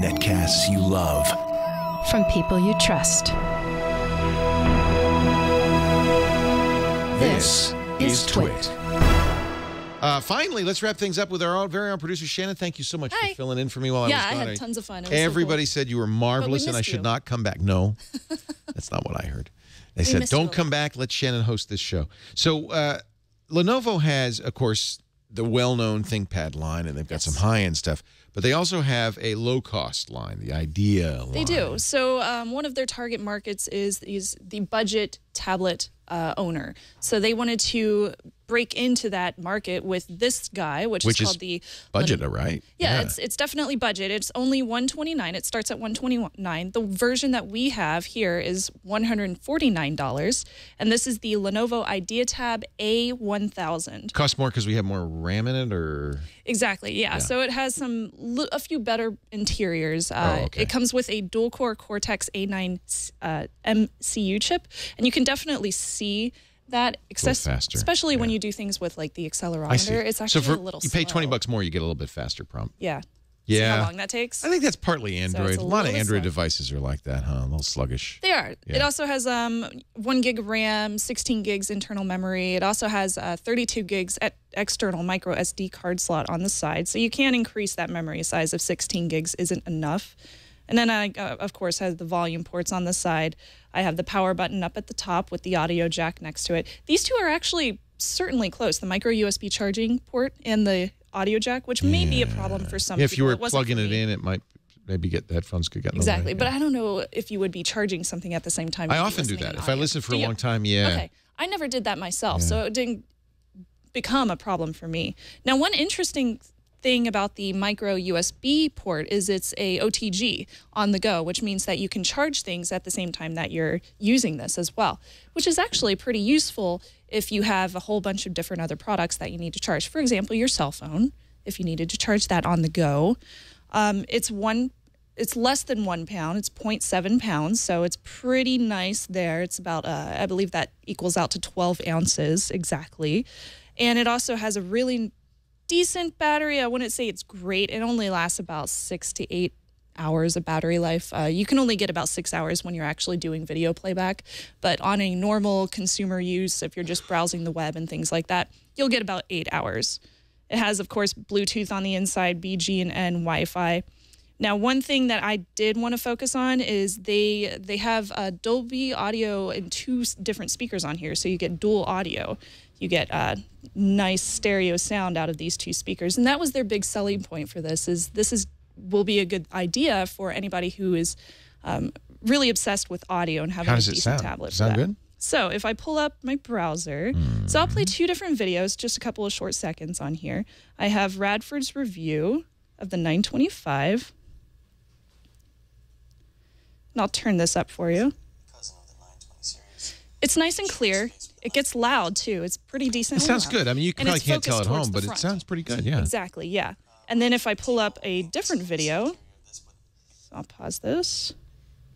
Netcasts you love. From people you trust. This is Twit. Uh, finally, let's wrap things up with our own, very own producer Shannon. Thank you so much Hi. for filling in for me while Yeah, I I was gone. Yeah, I had tons of fun. It was so Everybody cool. said you were marvelous and I missed should you. not come back. No, that's not what I heard. They We said, don't a come back. Let Shannon host this show. So uh, Lenovo has, of course, the well-known ThinkPad line, and they've got some high-end stuff. But they also have a low-cost line, the Idea line. They do. So um, one of their target markets is is the budget tablet uh, owner. So they wanted to break into that market with this guy, which, Which is is called the Budget, right? Yeah, it's it's definitely budget. It's only 129. It starts at 129. The version that we have here is $149, and this is the Lenovo IdeaTab A1000. Cost more because we have more RAM in it, or Exactly. Yeah. So it has some a few better interiors. Uh, Oh, okay. It comes with a dual core Cortex A9 uh, MCU chip, and you can definitely see that, access- faster, especially when you do things with like the accelerometer. It's actually so for a little. you pay twenty bucks more, you get a little bit faster prompt. Yeah. See Yeah. how long that takes? I think that's partly Android. it's a a lot of Android slow. devices are like that, huh? A little sluggish. They are. It also has um, one gig RAM, 16 gigs internal memory. It also has uh, 32 gigs at external micro SD card slot on the side. So you can increase that memory size if 16 gigs isn't enough. And then I, uh, of course, has the volume ports on the side. I have the power button up at the top with the audio jack next to it. These two are actually certainly close. The micro USB charging port and the audio jack, which may be a problem for some Yeah, if you were It plugging it in, it might maybe get the headphones could get in the way. Exactly, but Yeah. I don't know if you would be charging something at the same time. I often do that. If I listen for Do a you? long time, yeah. Okay, I never did that myself, so it didn't become a problem for me. Now, one interesting thing about the micro USB port is it's a OTG on the go, which means that you can charge things at the same time that you're using this as well, which is actually pretty useful if you have a whole bunch of different other products that you need to charge. For example, your cell phone, if you needed to charge that on the go. Um, it's one it's less than one pound. It's 0.7 pounds, so it's pretty nice there. It's about, uh, I believe that equals out to 12 ounces exactly. And it also has a really decent battery. I wouldn't say it's great. It only lasts about six to eight hours of battery life. Uh, you can only get about six hours when you're actually doing video playback. But on a normal consumer use, if you're just browsing the web and things like that, you'll get about eight hours. It has, of course, Bluetooth on the inside, BG and N Wi-Fi. Now, one thing that I did want to focus on is they they have uh, Dolby Audio and two different speakers on here, so you get dual audio. You get uh, nice stereo sound out of these two speakers, and that was their big selling point for this. Is this is will be a good idea for anybody who is um, really obsessed with audio and having a decent sound? tablet. for Sound that. good? So if I pull up my browser, so I'll play two different videos, just a couple of short seconds on here. I have Radford's review of the 925. And I'll turn this up for you. It's nice and clear. It gets loud too. It's pretty decent. It sounds good. I mean, you And probably can't tell at home, but it sounds pretty good. Yeah. Exactly, yeah. And then if I pull up a different video, I'll pause this.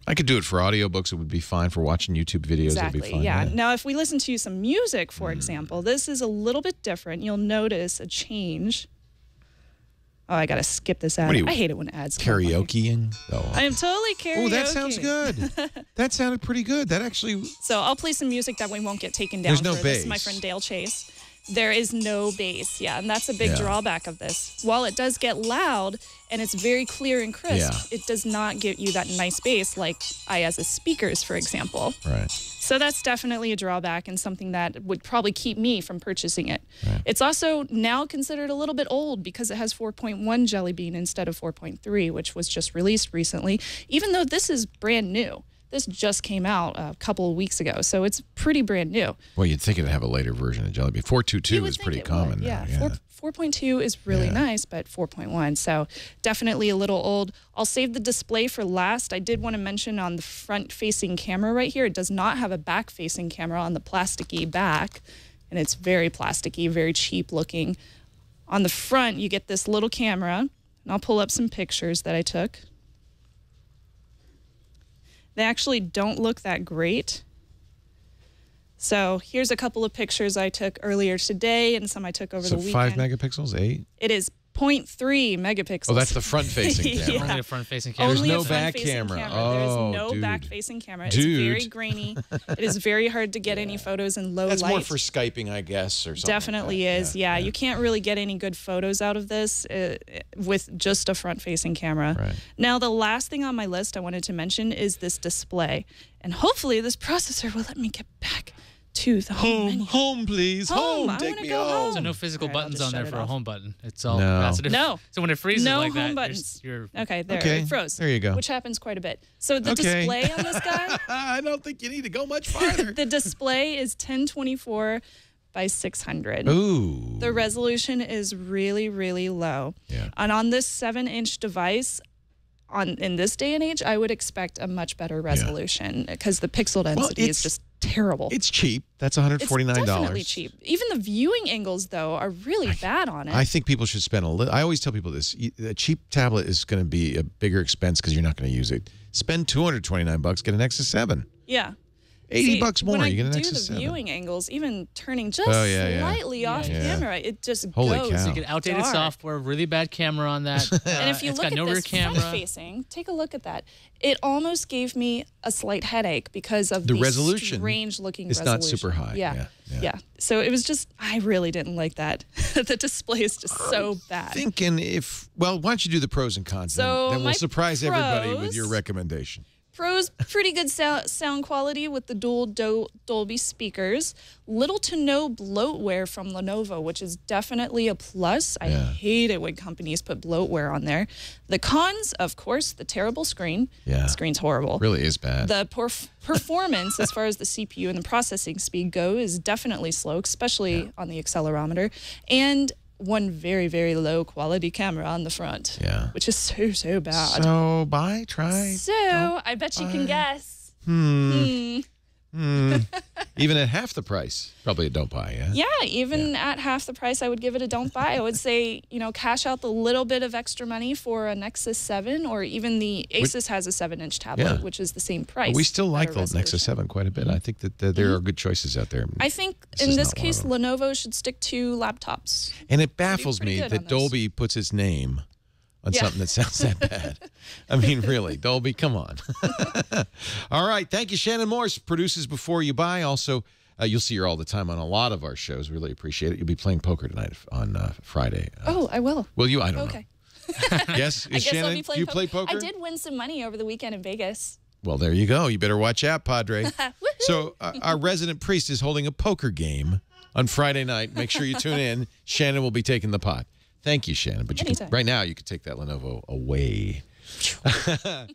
I could do it for audiobooks. It would be fine for watching YouTube videos. It'd be Exactly. fine. Yeah. Now, if we listen to some music, for Hmm. example, this is a little bit different. You'll notice a change. Oh, I gotta skip this ad. You, I hate it when ads. come up. Karaokeing. Oh. I am totally karaoke. Oh, that sounds good. that sounded pretty good. That actually. So I'll play some music that we won't get taken down. There's no for this is my friend Dale Chase. There is no bass, yeah, and that's a big Yeah. drawback of this. While it does get loud and it's very clear and crisp, Yeah. it does not give you that nice bass like IAZ's speakers, for example. Right. So that's definitely a drawback and something that would probably keep me from purchasing it. It's also now considered a little bit old because it has 4.1 Jelly Bean instead of 4.3, which was just released recently, even though this is brand new. This just came out a couple of weeks ago, so it's pretty brand new. Well, you'd think it'd have a later version of Jelly Bean. 422 is pretty common would, now. Yeah, Yeah. Four, 4.2 is really Yeah. nice, but 4.1, so definitely a little old. I'll save the display for last. I did want to mention on the front facing camera right here, it does not have a back facing camera on the plasticky back, and it's very plasticky, very cheap looking. On the front, you get this little camera, and I'll pull up some pictures that I took. They actually don't look that great. So here's a couple of pictures I took earlier today and some I took over So the five megapixels, eight. It is 0.3 megapixels. Oh, that's the front-facing camera. Yeah. Only a front-facing camera. Only no back front-facing camera. There Oh, is no dude. back-facing camera. It's Dude. very grainy. it is very hard to get any photos in low That's light. more for Skyping, I guess, or something. like Definitely that. is. Yeah, you can't really get any good photos out of this uh, with just a front-facing camera. Right. Now, the last thing on my list I wanted to mention is this display, and hopefully this processor will let me get back to the home, Home, home, please. Home. Home. I Take wanna me go home. So no physical All right, I'll buttons on there for it a home button. It's all No. capacitive. No. So when it freezes No like home that, you're- buttons. You're, Okay, there Okay, it froze. there you go. Which happens quite a bit. So the Okay. display on this guy, I don't think you need to go much farther. the display is 1024 by 600. Ooh. The resolution is really, really low. Yeah. And on this seven inch device, on in this day and age, I would expect a much better resolution because the pixel density it's- is just terrible. It's cheap. That's $149. definitely cheap. Even the viewing angles, though, are really bad on it. I think people should spend a little. I always tell people this: A cheap tablet is going to be a bigger expense because you're not going to use it. Spend 229 bucks, get an Nexus 7. yeah. 80 See, bucks more, When I you get an do Nexus the 7. viewing angles, even turning just Oh, yeah, yeah. slightly off Yeah. camera, it just Holy goes. cow. you get outdated dark. software, really bad camera on that. Uh, And if you it's look got at no rear this camera. front facing, take a look at that. It almost gave me a slight headache because of The the, resolution strange looking is resolution. not super high. Yeah. Yeah, yeah. yeah. So it was just I really didn't like that. the display is just so bad. Thinking if, well, why don't you do the pros and cons? then- So then, we'll my surprise everybody with your recommendation. Pros, pretty good sound, sound quality with the dual Do- Dolby speakers. Little to no bloatware from Lenovo, which is definitely a plus. I Yeah. hate it when companies put bloatware on there. The cons, of course, the terrible screen. Yeah. The screen's horrible. Really is bad. The perf- performance, as far as the CPU and the processing speed go, is definitely slow, especially on the accelerometer. And one very, very low quality camera on the front. Yeah. Which is so, so bad. so, buy, try. So I bet you can guess. Hmm. Hmm. Even at half the price, probably a don't buy, yeah? Yeah, even at half the price, I would give it a don't buy. I would say, you know, cash out the little bit of extra money for a Nexus 7, or even the Asus has a 7 inch tablet, Yeah. which is the same price. We still like the Nexus 7 quite a bit. I think that uh, there are good choices out there. I think This in this not one of case. Lenovo should stick to laptops. And it baffles me that. Dolby puts its name on Yeah. something that sounds that bad. I mean, really, Dolby, come on. all right. Thank you, Shannon Morse, produces Before You Buy. Also, uh, you'll see her all the time on a lot of our shows. Really appreciate it. You'll be playing poker tonight on uh, Friday. Uh, Oh, I will. will you? I don't know. Okay. know. Yes? Is I guess Shannon, you poker. play poker? I did win some money over the weekend in Vegas. Well, there you go. You better watch out, Padre. so, uh, our resident priest is holding a poker game on Friday night. Make sure you tune in. Shannon will be taking the pot. Thank you, Shannon. But you can, right now, you can take that Lenovo away.